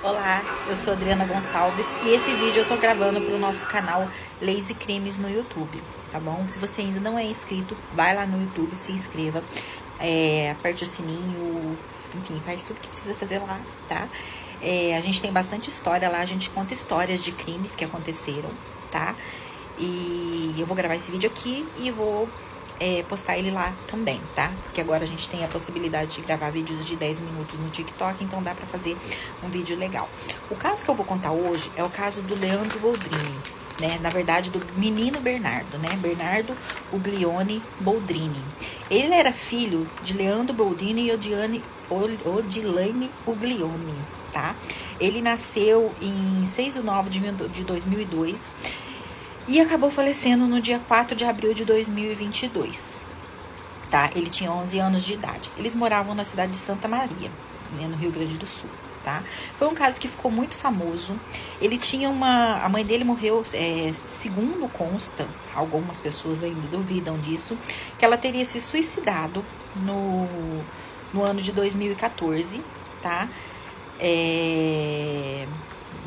Olá, eu sou Adriana Gonçalves e esse vídeo eu tô gravando para o nosso canal e Crimes no YouTube, tá bom? Se você ainda não é inscrito, vai lá no YouTube, se inscreva, é, aperte o sininho, enfim, faz tudo que precisa fazer lá, tá? É, a gente tem bastante história lá, a gente conta histórias de crimes que aconteceram, tá? E eu vou gravar esse vídeo aqui e vou é, postar ele lá também, tá? Porque agora a gente tem a possibilidade de gravar vídeos de 10 minutos no TikTok, então dá pra fazer um vídeo legal. O caso que eu vou contar hoje é o caso do Leandro Boldrini, né? Na verdade, do menino Bernardo, né? Bernardo Uglione Boldrini. Ele era filho de Leandro Boldrini e Odiane, Odilane Uglione, tá? Ele nasceu em 6 de nove de 2002 e acabou falecendo no dia 4 de abril de 2022. Tá? Ele tinha 11 anos de idade. Eles moravam na cidade de Santa Maria, né, no Rio Grande do Sul. Tá? Foi um caso que ficou muito famoso. Ele tinha uma. A mãe dele morreu, é, segundo consta, algumas pessoas ainda duvidam disso, que ela teria se suicidado no, no ano de 2014, tá? É,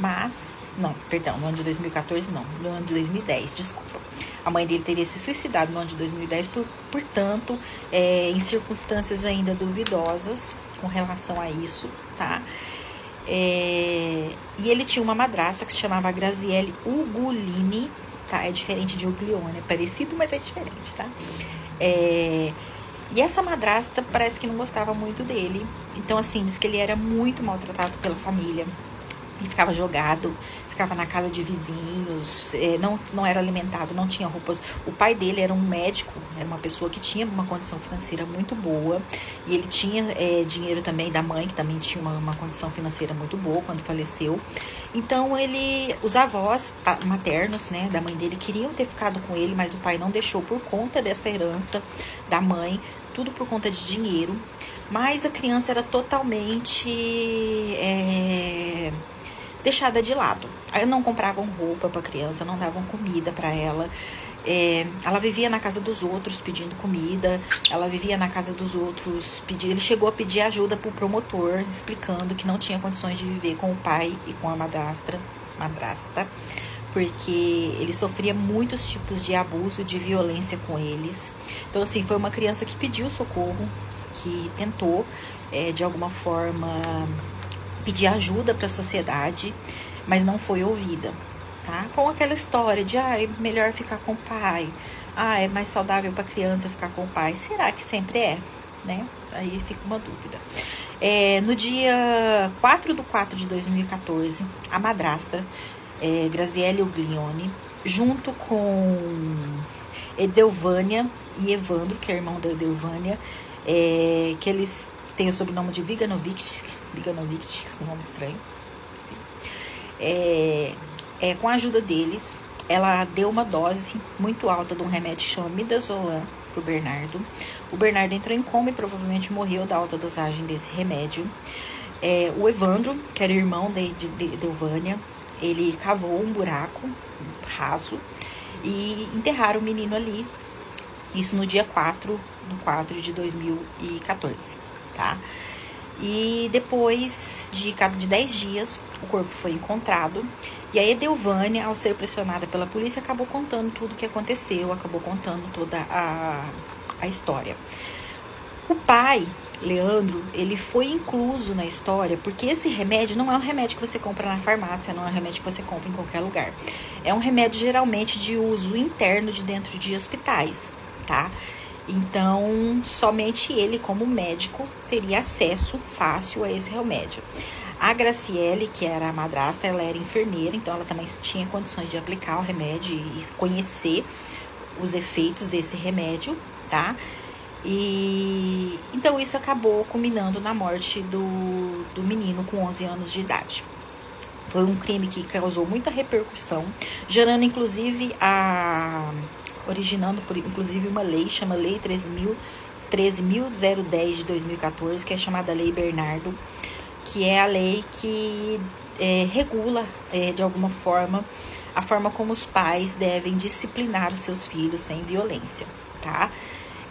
mas, não, perdão, no ano de 2014 não, no ano de 2010, desculpa. A mãe dele teria se suicidado no ano de 2010, por, portanto, é, em circunstâncias ainda duvidosas com relação a isso, tá? É, e ele tinha uma madraça que se chamava Graziele Ugolini, tá? É diferente de Uglione, é parecido, mas é diferente, tá? É, e essa madrasta parece que não gostava muito dele. Então, assim, diz que ele era muito maltratado pela família e ficava jogado, ficava na casa de vizinhos, é, não, não era alimentado, não tinha roupas. O pai dele era um médico, era uma pessoa que tinha uma condição financeira muito boa e ele tinha é, dinheiro também da mãe, que também tinha uma, uma condição financeira muito boa quando faleceu. Então ele, os avós maternos, né, da mãe dele queriam ter ficado com ele, mas o pai não deixou por conta dessa herança da mãe, tudo por conta de dinheiro. Mas a criança era totalmente é, deixada de lado. Aí não compravam roupa para criança, não davam comida para ela. É, ela vivia na casa dos outros pedindo comida, ela vivia na casa dos outros pedindo. Ele chegou a pedir ajuda pro promotor, explicando que não tinha condições de viver com o pai e com a madrastra, madrasta, porque ele sofria muitos tipos de abuso, de violência com eles. Então, assim, foi uma criança que pediu socorro, que tentou, é, de alguma forma, pedir ajuda para a sociedade, mas não foi ouvida, tá? Com aquela história de, ah, é melhor ficar com o pai, ah, é mais saudável para a criança ficar com o pai. Será que sempre é, né? Aí fica uma dúvida. É, no dia 4 de 4 de 2014, a madrasta, é, Graziele Uglione, junto com Edelvânia e Evandro, que é irmão da Edelvânia, é, que eles tem o sobrenome de Viganovic, Viganovic, um nome estranho. É, é, com a ajuda deles, ela deu uma dose muito alta de um remédio chamado midazolam pro Bernardo. O Bernardo entrou em coma e provavelmente morreu da alta dosagem desse remédio. É, o Evandro, que era irmão de, de, de, de Elvânia, ele cavou um buraco raso e enterraram o menino ali. Isso no dia 4 de 4 de 2014 tá? E depois de, de 10 dias, o corpo foi encontrado. E a Edelvânia, ao ser pressionada pela polícia, acabou contando tudo o que aconteceu, acabou contando toda a, a história. O pai, Leandro, ele foi incluso na história porque esse remédio não é um remédio que você compra na farmácia, não é um remédio que você compra em qualquer lugar. É um remédio geralmente de uso interno de dentro de hospitais, tá? Então, somente ele, como médico, teria acesso fácil a esse remédio. A Graciele, que era a madrasta, ela era enfermeira, então ela também tinha condições de aplicar o remédio e conhecer os efeitos desse remédio, tá? E então isso acabou culminando na morte do, do menino com 11 anos de idade. Foi um crime que causou muita repercussão, gerando inclusive a originando por inclusive uma lei, chama Lei 13.010 de 2014, que é chamada Lei Bernardo, que é a lei que é, regula é, de alguma forma a forma como os pais devem disciplinar os seus filhos sem violência, tá?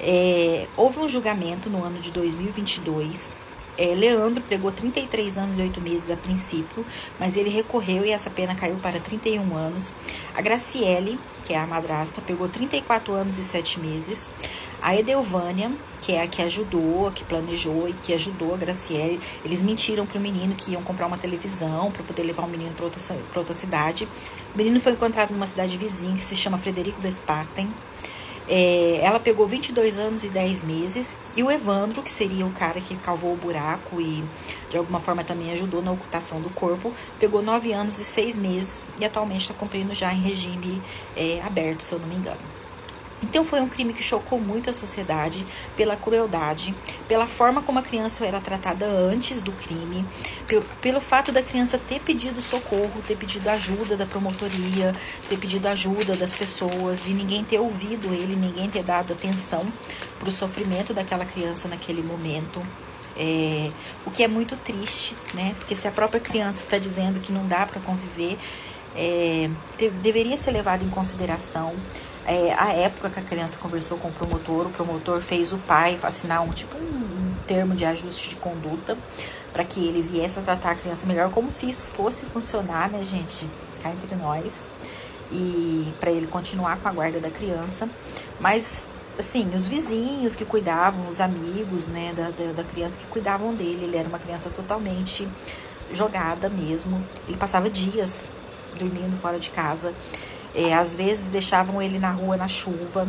É, houve um julgamento no ano de 2022 É, Leandro pegou 33 anos e 8 meses a princípio, mas ele recorreu e essa pena caiu para 31 anos. A Graciele, que é a madrasta, pegou 34 anos e 7 meses. A Edelvânia, que é a que ajudou, a que planejou e que ajudou a Graciele, eles mentiram para o menino que iam comprar uma televisão para poder levar o menino para outra, outra cidade. O menino foi encontrado numa cidade vizinha que se chama Frederico Vespaten. É, ela pegou 22 anos e 10 meses. E o Evandro, que seria o cara que cavou o buraco e de alguma forma também ajudou na ocultação do corpo, pegou 9 anos e 6 meses e atualmente está cumprindo já em regime é, aberto, se eu não me engano. Então foi um crime que chocou muito a sociedade pela crueldade, pela forma como a criança era tratada antes do crime, pelo, pelo fato da criança ter pedido socorro, ter pedido ajuda da promotoria, ter pedido ajuda das pessoas e ninguém ter ouvido ele, ninguém ter dado atenção para o sofrimento daquela criança naquele momento. É, o que é muito triste, né? Porque se a própria criança está dizendo que não dá para conviver, é, te, deveria ser levado em consideração é, a época que a criança conversou com o promotor, o promotor fez o pai assinar um tipo um, termo de ajuste de conduta para que ele viesse a tratar a criança melhor, como se isso fosse funcionar, né, gente? Cá entre nós. E para ele continuar com a guarda da criança. Mas, assim, os vizinhos que cuidavam, os amigos, né, da, da, da criança que cuidavam dele, ele era uma criança totalmente jogada mesmo. Ele passava dias dormindo fora de casa. É, às vezes deixavam ele na rua na chuva.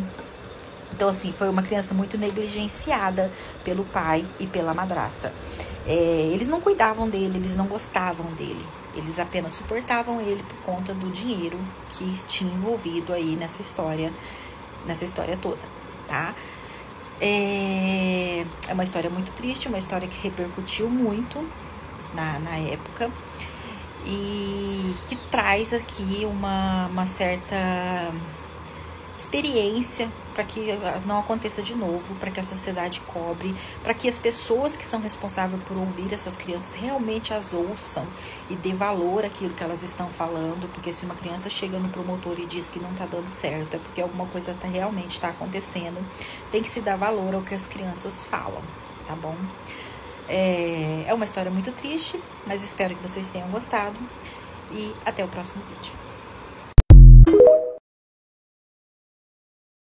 Então, assim, foi uma criança muito negligenciada pelo pai e pela madrasta. É, eles não cuidavam dele, eles não gostavam dele. Eles apenas suportavam ele por conta do dinheiro que tinha envolvido aí nessa história, nessa história toda, tá? É, é uma história muito triste, uma história que repercutiu muito na, na época e que traz aqui uma, uma certa experiência para que não aconteça de novo, para que a sociedade cobre, para que as pessoas que são responsáveis por ouvir essas crianças realmente as ouçam e dê valor àquilo que elas estão falando, porque se uma criança chega no promotor e diz que não está dando certo, é porque alguma coisa tá, realmente está acontecendo, tem que se dar valor ao que as crianças falam, tá bom? É, é uma história muito triste, mas espero que vocês tenham gostado e até o próximo vídeo.